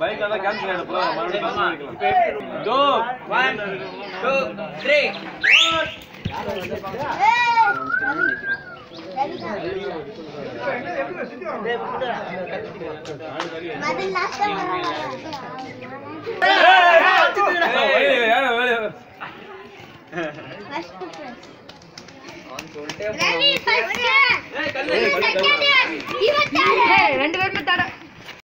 Bike அதான் cancel ஆயிடும் bro. மறுபடியும் bus பண்ணிக்கலாம். Go. ஏய், ஏய்,